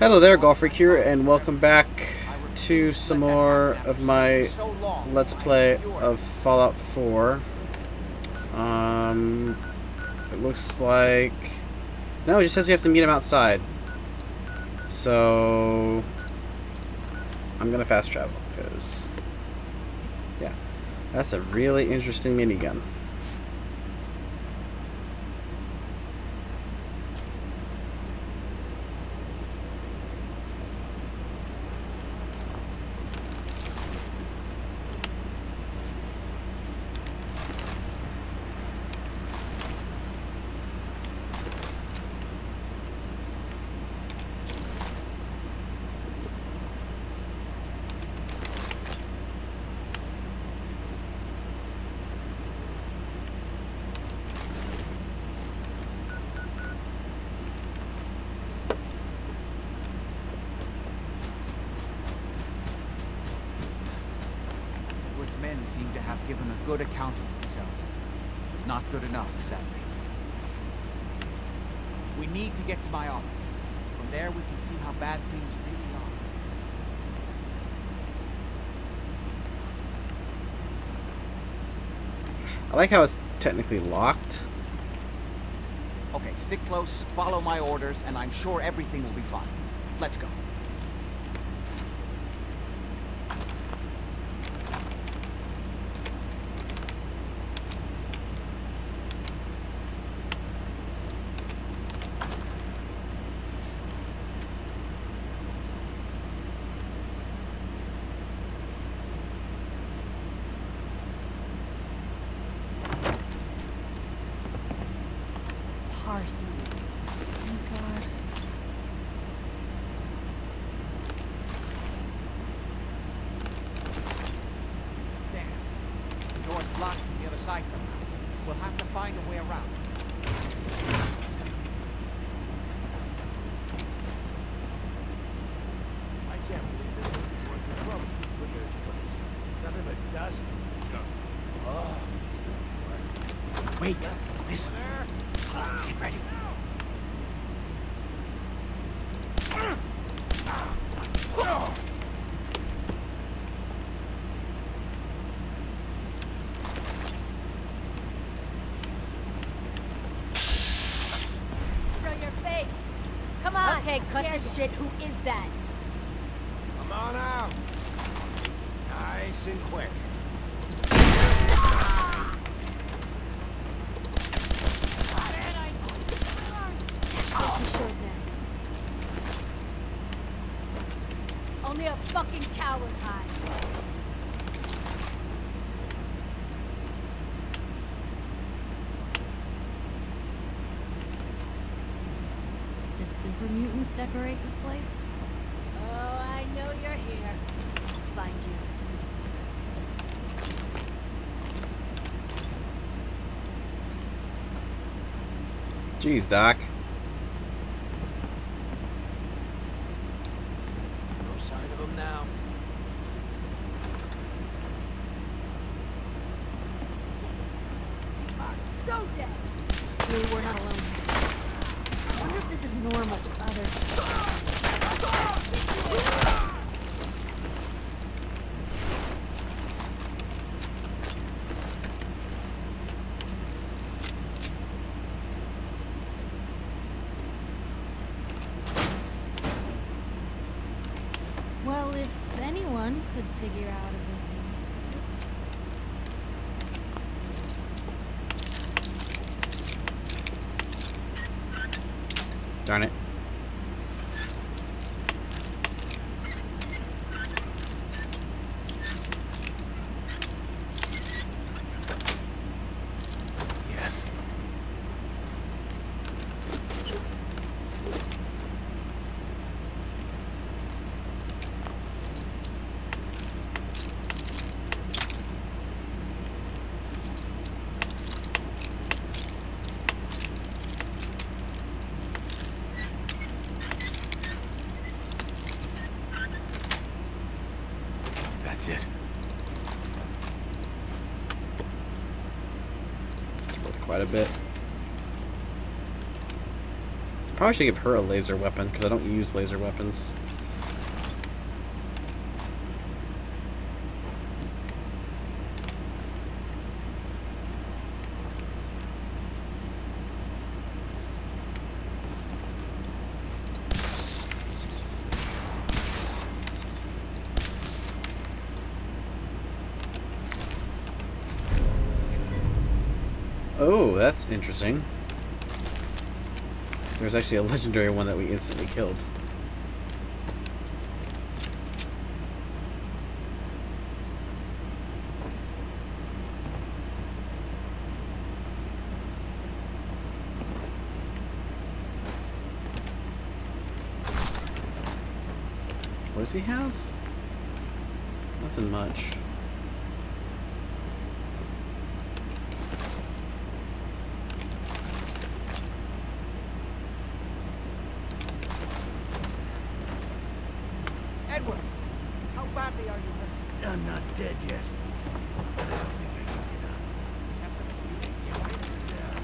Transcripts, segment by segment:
Hello there, Golffreak here, and welcome back to some more of my Let's Play of Fallout 4. Um, it looks like... No, it just says we have to meet him outside. So... I'm gonna fast travel, because... Yeah, that's a really interesting minigun. Edward's men seem to have given a good account of themselves. Not good enough, sadly. We need to get to my office. From there we can see how bad things really are. I like how it's technically locked. Okay, stick close, follow my orders, and I'm sure everything will be fine. Let's go. Parsons. Oh god. Damn. The door's blocked from the other side somehow. We'll have to find a way around. I can't believe this is working from. Look at this place. Nothing but dust and junk. Oh, it's gonna work. Wait, listen. Get ready. Show your face. Come on. Okay, cut this shit. Who is that? Come on out. Nice and quick. Just be sure then. Only a fucking coward hide. Decorate this place? Oh, I know you're here. Find you. Jeez, Doc. No sign of him now. I'm so dead. We were not alone. I wonder if this is normal for others. Well, if anyone could figure out a way. Darn it. That's it. Worth quite a bit. probably should give her a laser weapon because I don't use laser weapons. Oh, that's interesting. There's actually a legendary one that we instantly killed. What does he have? Nothing much. Edward, how badly are you hurt? I'm not dead yet. But I don't think I can get up.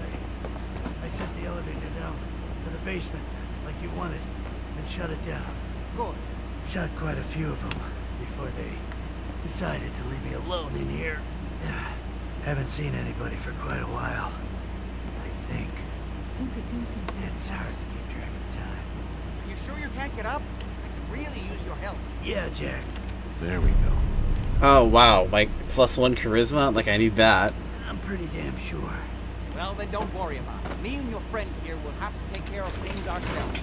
I, I sent the elevator down to the basement like you wanted and shut it down. Good. Shot quite a few of them before they decided to leave me alone in here. Haven't seen anybody for quite a while. I think Who could do something? it's hard to keep track of time. Are You sure you can't get up? I could really use your help. Yeah, Jack. There we go. Oh wow, like plus one charisma? Like I need that. I'm pretty damn sure. Well, then don't worry about it. Me and your friend here will have to take care of things ourselves.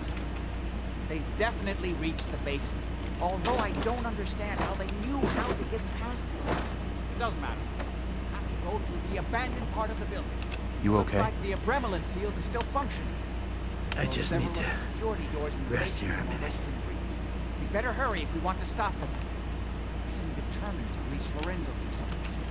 They've definitely reached the basement. Although I don't understand how they knew how to get past it. It doesn't matter. Have to go through the abandoned part of the building. You okay? Looks okay? like the Abremelin field is still functioning. I just need to the security doors in the rest basement here a minute. already been breached. We better hurry if we want to stop them. Determined to reach Lorenzo for some reason.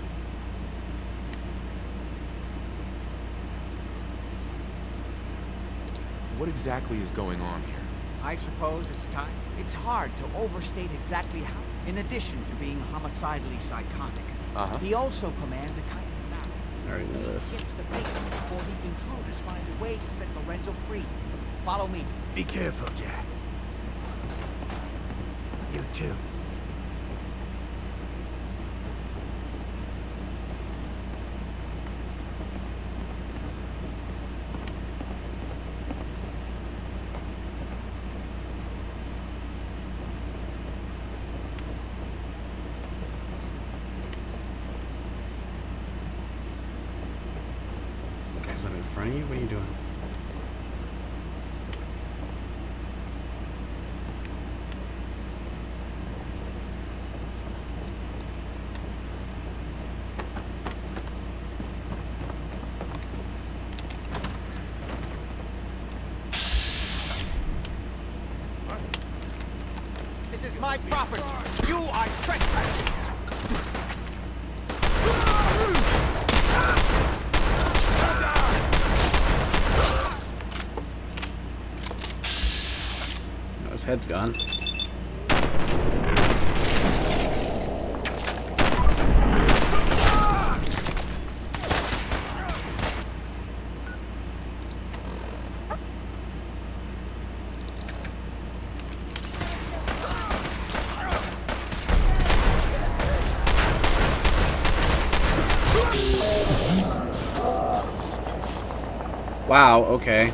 What exactly is going on here? I suppose it's time. It's hard to overstate exactly how. In addition to being homicidally psychotic, Uh-huh. he also commands a kind of battle. I already know this. Get to the basement before these intruders find a way to set Lorenzo free. Follow me. Be careful, Jack. You too. You? What are you doing? This is my property. You are trespassing. His head's gone. Wow, okay.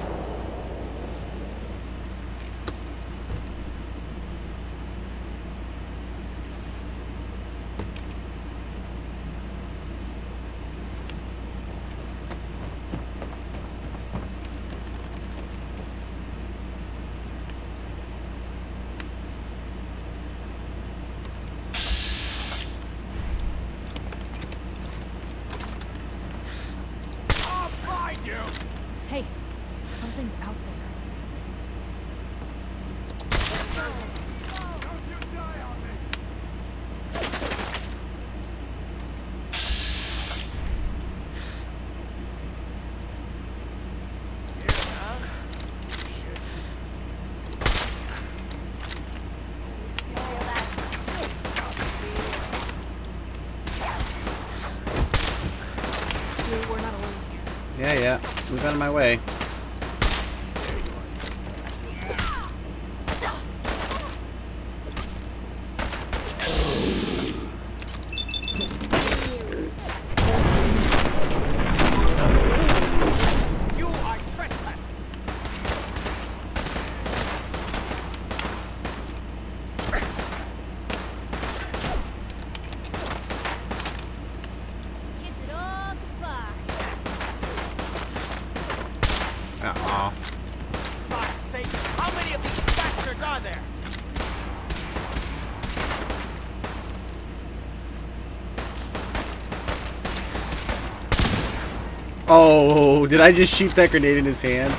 I'll find you. Hey, something's out there. Don't you die on me. We're, we're not alone here. Yeah, yeah. Move out of my way. Uh-oh. God's sake, how many of these bastards are there? Oh, did I just shoot that grenade in his hand?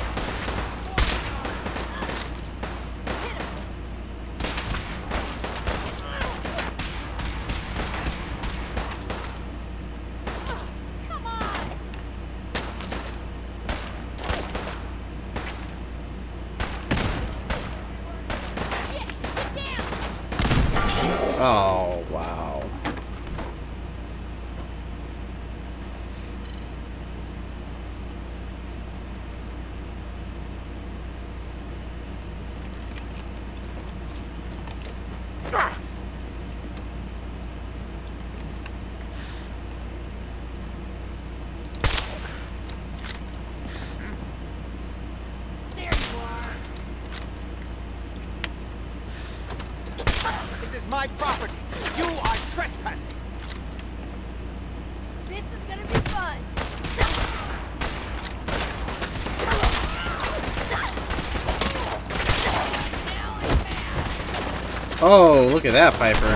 Oh, wow. There you are! This is my property. You are trespassing. This is gonna be fun! Now I'm mad! Oh, look at that, Piper.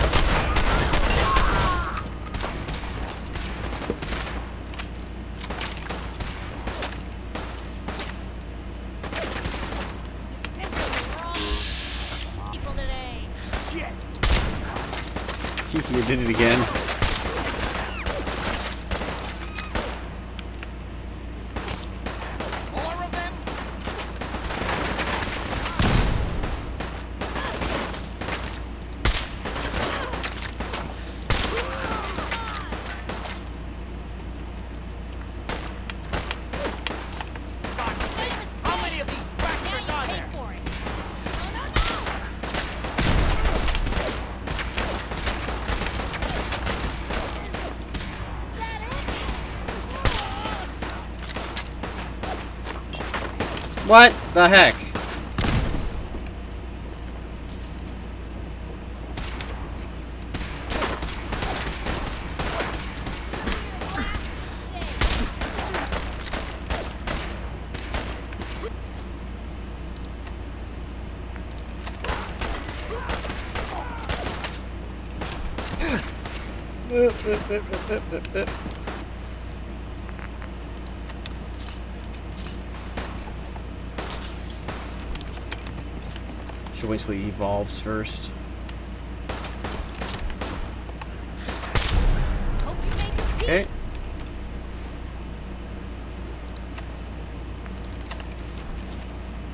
People today! Shit. Kiki did it again. More of them? God's sake, how many of these bastards Now are you pay there? for it! No, no, no! Is that it? What the heck? Should wait till he evolves first. Hope you make your peace! Okay.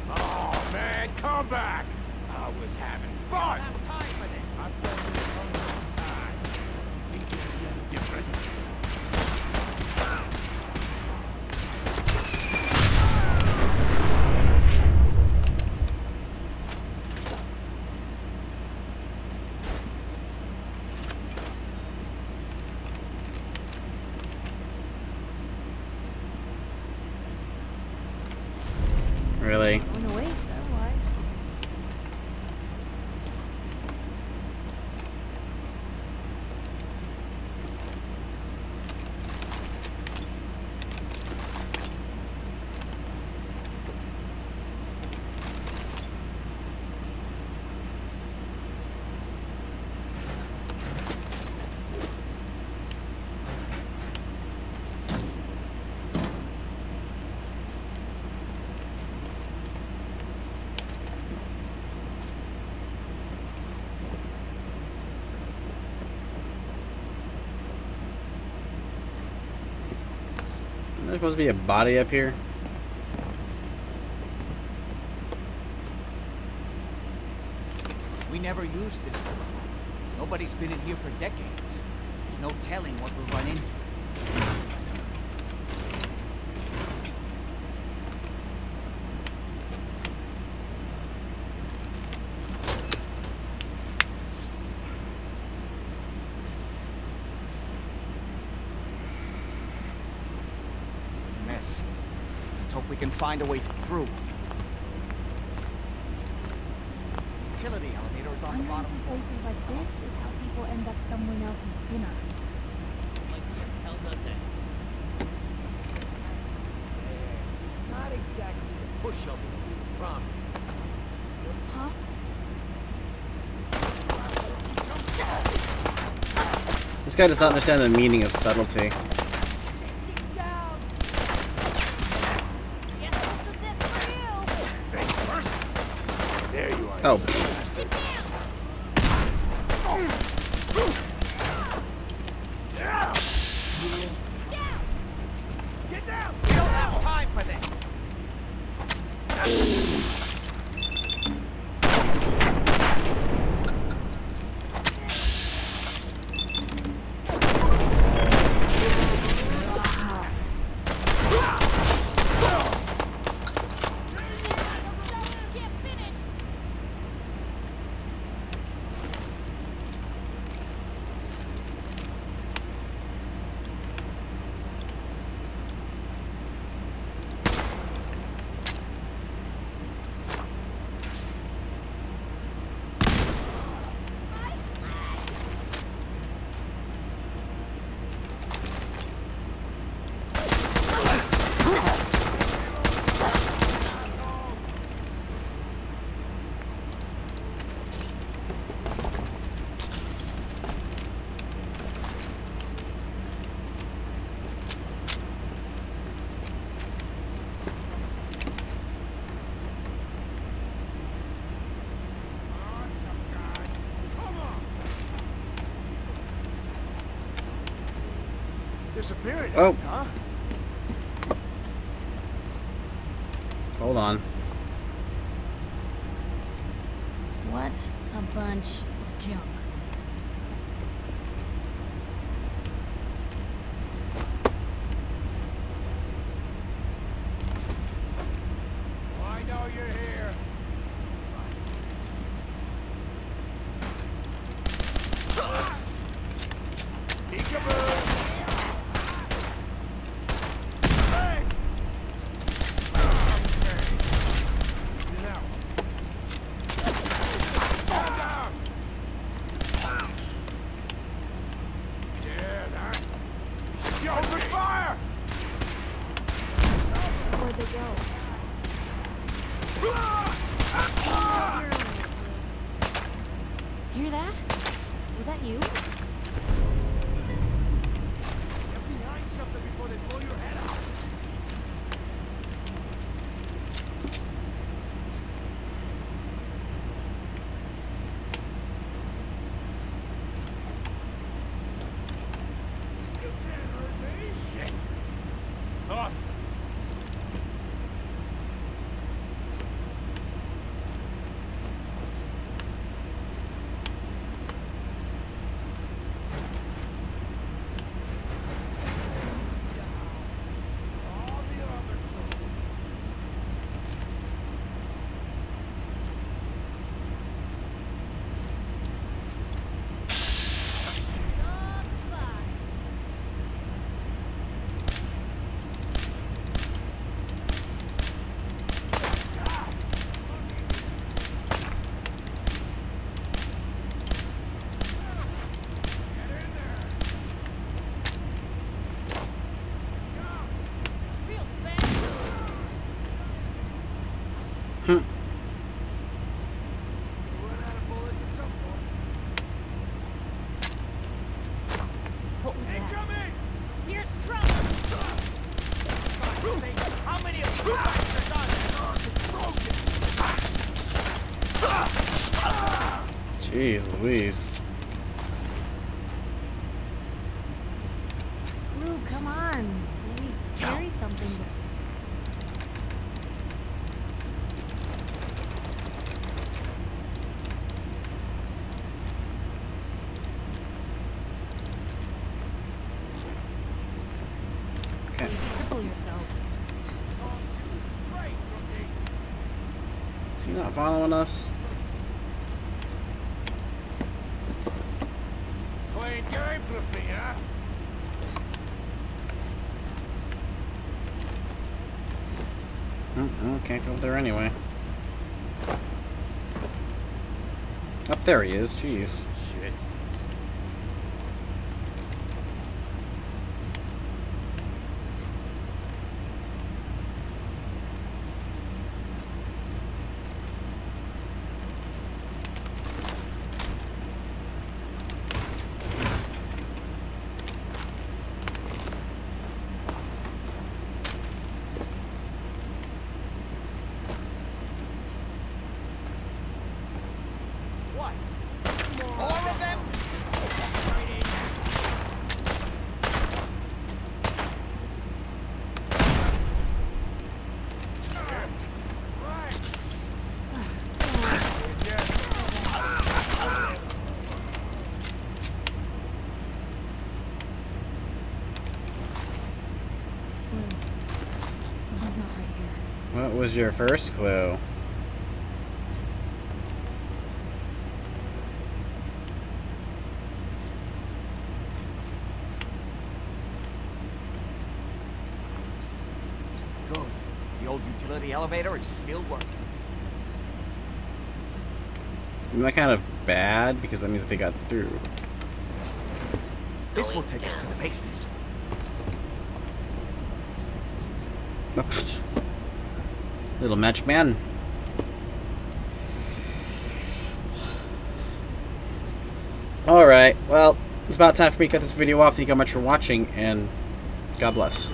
Oh, man, come back! I was having fun! have time for this. I've done this a long time. Think it'll be any different? Really? Going to waste otherwise. There's supposed to be a body up here. We never used this door. Nobody's been in here for decades. There's no telling what we'll run into. can find a way through. Utility on the bottom places like this is how people end up someone else's dinner. Hell does it? Not exactly the we. Huh? This guy does not understand the meaning of subtlety. There you are. Oh. Disappearing. Oh. Huh? Hold on. What a bunch of junk. Hmm. She not following us? Playing games with me, huh? Oh, can't go up there anyway. Up there he is, jeez. Was your first clue? Good. The old utility elevator is still working. Isn't that kind of bad? Because that means they got through. This will take us to the basement. Little magic man. Alright, well, it's about time for me to cut this video off. Thank you very much for watching, and God bless.